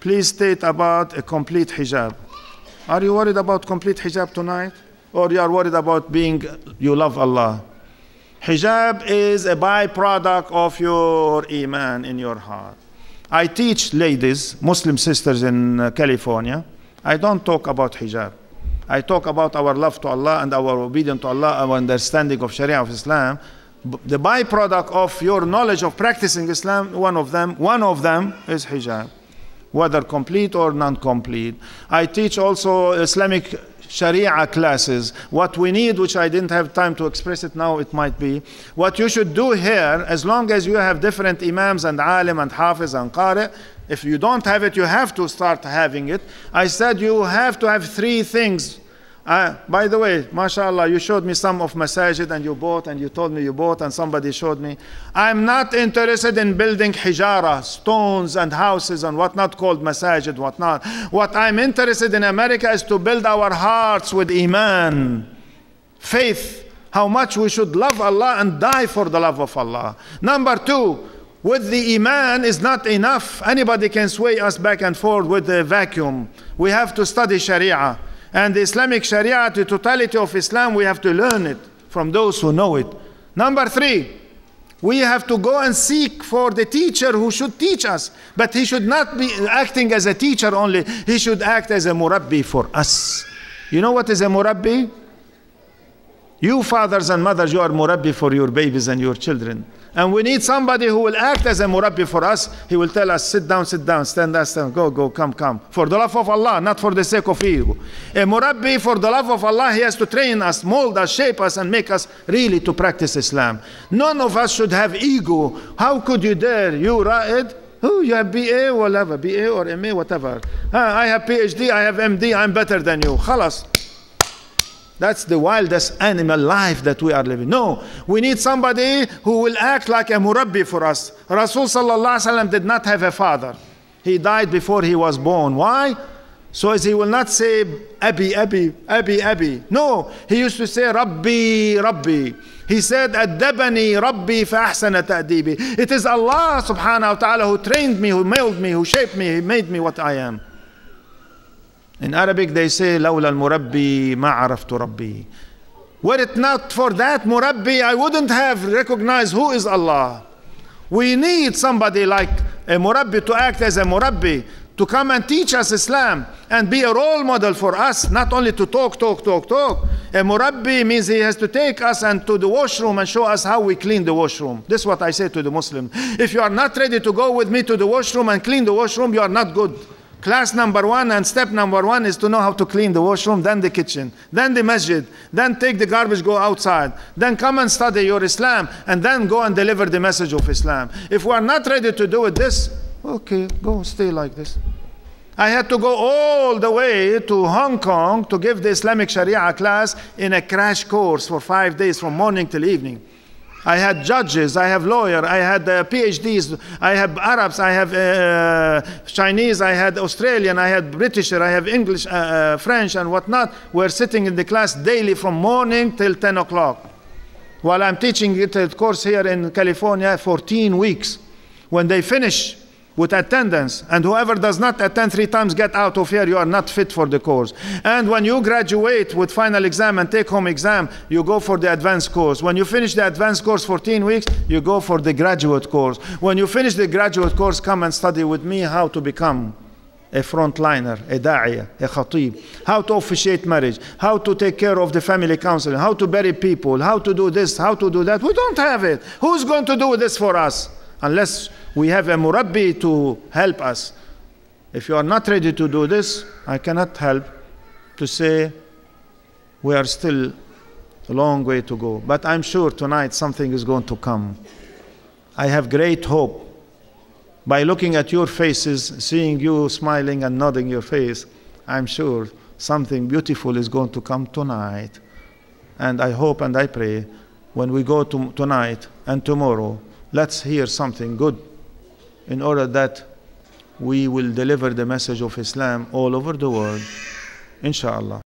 please state about a complete hijab. Are you worried about complete hijab tonight? Or you are worried about being, you love Allah? Hijab is a byproduct of your iman in your heart. I teach ladies, Muslim sisters in uh, California. I don't talk about hijab. I talk about our love to Allah and our obedience to Allah, our understanding of Sharia of Islam. The byproduct of your knowledge of practicing Islam, one of them, one of them is hijab, whether complete or non-complete. I teach also Islamic Sharia classes. What we need, which I didn't have time to express it now, it might be. What you should do here, as long as you have different imams and alim and hafiz and qari, if you don't have it, you have to start having it. I said you have to have three things. Uh, by the way, mashallah, you showed me some of masajid and you bought and you told me you bought and somebody showed me. I'm not interested in building hijara, stones and houses and whatnot called masajid, whatnot. What I'm interested in America is to build our hearts with iman, faith, how much we should love Allah and die for the love of Allah. Number two, with the iman is not enough. Anybody can sway us back and forth with the vacuum. We have to study Sharia. And the Islamic Sharia, the totality of Islam, we have to learn it from those who know it. Number three, we have to go and seek for the teacher who should teach us. But he should not be acting as a teacher only, he should act as a murabbi for us. You know what is a murabbi? You fathers and mothers, you are murabbi for your babies and your children. And we need somebody who will act as a murabbi for us. He will tell us, sit down, sit down, stand up, stand, go, go, come, come. For the love of Allah, not for the sake of ego. A murabbi, for the love of Allah, he has to train us, mold us, shape us, and make us really to practice Islam. None of us should have ego. How could you dare? You, Ra'id, Oh, you have BA, whatever, BA or MA, whatever. Ah, I have PhD, I have MD, I'm better than you. Khalas. That's the wildest animal life that we are living. No, we need somebody who will act like a murabbi for us. Rasul sallallahu did not have a father. He died before he was born. Why? So as he will not say Abi, Abi, Abi, Abi. No, he used to say Rabbi, Rabbi. He said Adabani Rabbi fa ahsana ta'dibi. It is Allah subhanahu wa ta'ala who trained me, who molded me, who shaped me, he made me what I am. In Arabic, they say, لولا المربي ما عرفت ربي. Were it not for that murabbi, I wouldn't have recognized who is Allah. We need somebody like a murabbi to act as a murabbi, to come and teach us Islam and be a role model for us, not only to talk, talk, talk, talk. A murabbi means he has to take us and to the washroom and show us how we clean the washroom. This is what I say to the Muslim. If you are not ready to go with me to the washroom and clean the washroom, you are not good. Class number one and step number one is to know how to clean the washroom, then the kitchen, then the masjid, then take the garbage, go outside, then come and study your Islam, and then go and deliver the message of Islam. If we are not ready to do it this, okay, go stay like this. I had to go all the way to Hong Kong to give the Islamic Sharia class in a crash course for five days from morning till evening. I had judges, I have lawyers, I had uh, PhDs, I have Arabs, I have uh, Chinese, I had Australian, I had British, I have English, uh, uh, French, and whatnot. We're sitting in the class daily from morning till 10 o'clock. While I'm teaching it a course here in California, 14 weeks. When they finish with attendance, and whoever does not attend three times, get out of here, you are not fit for the course. And when you graduate with final exam and take home exam, you go for the advanced course. When you finish the advanced course 14 weeks, you go for the graduate course. When you finish the graduate course, come and study with me how to become a frontliner, a da'iyah, a khatib, how to officiate marriage, how to take care of the family counseling, how to bury people, how to do this, how to do that. We don't have it. Who's going to do this for us? Unless we have a murabbi to help us. If you are not ready to do this, I cannot help to say we are still a long way to go. But I'm sure tonight something is going to come. I have great hope. By looking at your faces, seeing you smiling and nodding your face, I'm sure something beautiful is going to come tonight. And I hope and I pray when we go to tonight and tomorrow, let's hear something good in order that we will deliver the message of Islam all over the world, inshallah.